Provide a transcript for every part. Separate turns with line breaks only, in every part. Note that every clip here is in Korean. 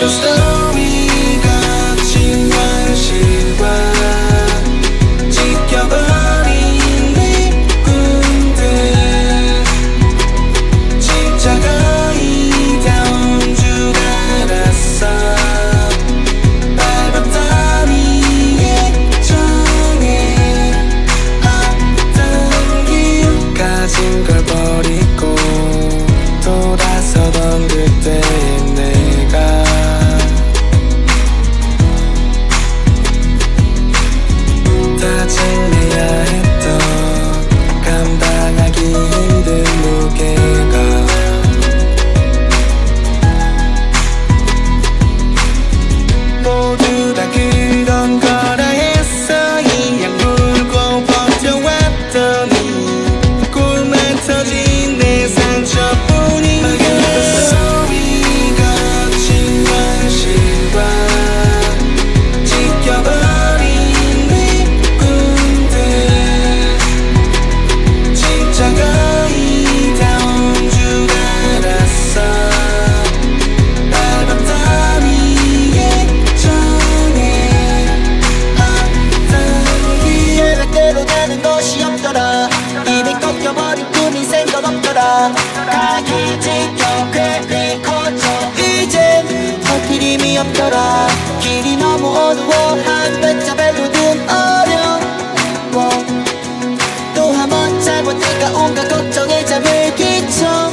just alone
없더라. 길이 너무 어두워. 한 발자별로 든 어려워. 또 한 번 잘못 다가온가 걱정에 잠을 끼쳐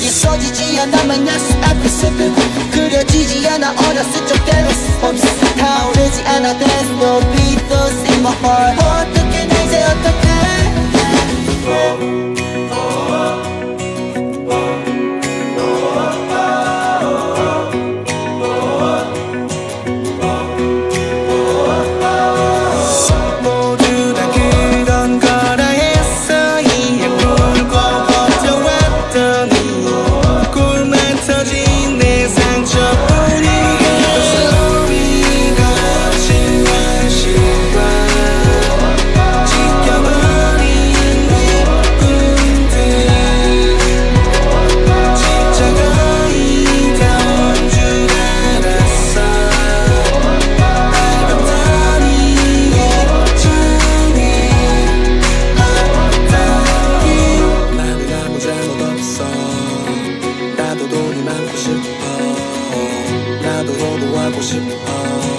있어지지 않아 마이너스 앞에 슬픈 그려지지 않아 어렸을 적 때로 없어 타오르지 않아 There's no beat, those in my heart 어떻게
不行啊。